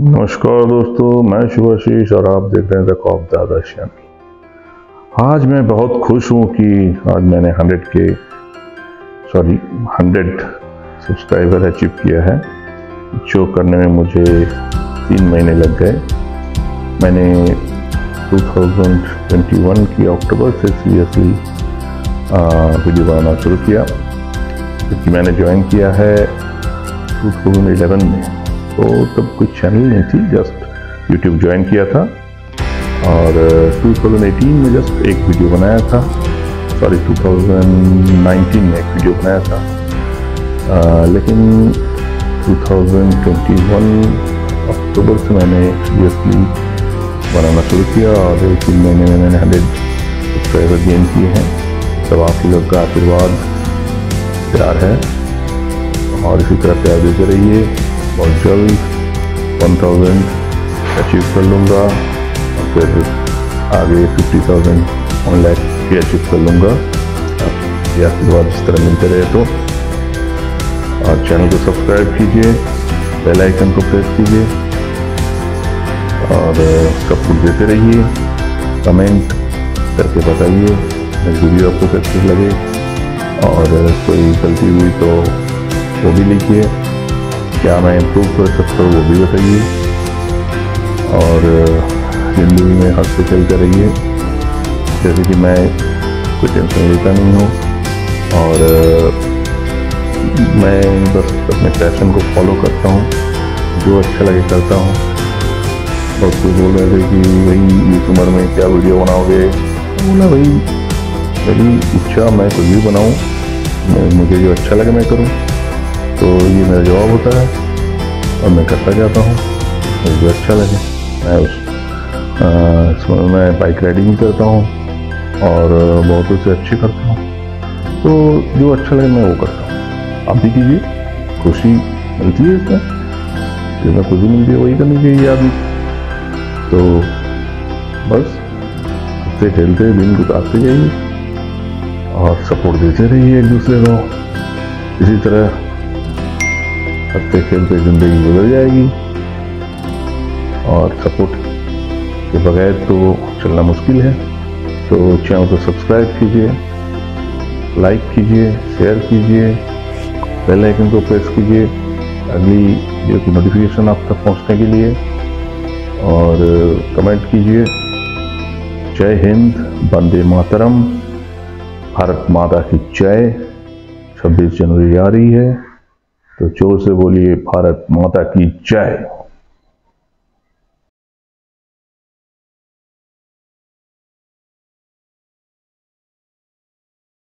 नमस्कार दोस्तों, मैं शुभाशीष और आप देख रहे हैं द कॉप दादा चैनल आज मैं बहुत खुश हूँ कि आज मैंने 100 के सॉरी 100 सब्सक्राइबर अचीव किया है, जो करने में मुझे तीन महीने लग गए। मैंने 2021 की अक्टूबर से सीरियसली वीडियो बनाना शुरू किया, क्योंकि मैंने ज्वाइन किया है 2011 में। तो तब कोई चैनल नहीं थी जस्ट यूट्यूब ज्वाइन किया था। और 2018 में जस्ट एक वीडियो बनाया था। सॉरी 2019 में एक वीडियो बनाया था। आ, लेकिन 2021 अक्टूबर से मैंने सीरियसली बनाना शुरू किया और तीन महीने में मैंने हंड्रेड सब्सक्राइबर गेन किए हैं। सब आप लोग का आशीर्वाद प्यार है। और इसी तरह प्यार देते रहिए। बहुत जल्द 1000 अचीव कर लूँगा और फिर आगे 50,000 वन लैख भी अचीव कर लूँगा ये आशीर्वाद इस तरह मिलते रहे तो और चैनल को सब्सक्राइब कीजिए बेल आइकन को प्रेस कीजिए और सपोर्ट देते रहिए कमेंट करके बताइए वीडियो आपको कैसे लगे और कोई गलती हुई तो वो भी लिखिए। क्या मैं इम्प्रूव कर सकता हूँ वो भी बताइए। और ज़िंदगी में हंस से चलते रहिए जैसे कि मैं कोई टेंशन लेता नहीं हूँ। और मैं बस अपने पैशन को फॉलो करता हूँ। जो अच्छा लगे करता हूँ। और कुछ बोल रहे थे कि भाई इस उम्र में क्या वीडियो बनाओगे? बोला, भाई, मेरी इच्छा मैं कुछ भी बनाऊँ। मुझे जो अच्छा लगे मैं करूँ। तो ये मेरा जवाब होता है। और मैं करता जाता हूँ। मुझे अच्छा लगे। मैं उस इसमें मैं बाइक राइडिंग करता हूँ और बहुत उसे अच्छे करता हूँ। तो जो अच्छा लगे मैं वो करता हूँ। आप भी कीजिए। खुशी मिलती है इसमें। जिसमें खुशी मिलती है, वही करनी चाहिए अभी तो बस, हँसते खेलते, दिन गुजारते जाइए और सपोर्ट देते रहिए एक दूसरे को। इसी तरह हँसते खेलते ज़िंदगी गुजर जाएगी। और सपोर्ट के बगैर तो चलना मुश्किल है। तो चैनल को सब्सक्राइब कीजिए, लाइक कीजिए, शेयर कीजिए, बेल आइकन को प्रेस कीजिए। अगली वीडियो की नोटिफिकेशन आप तक पहुँचने के लिए। और कमेंट कीजिए, जय हिंद, वंदे मातरम। भारत माता की जय। 26 जनवरी आ रही है। तो चोर से बोलिए भारत माता की जय।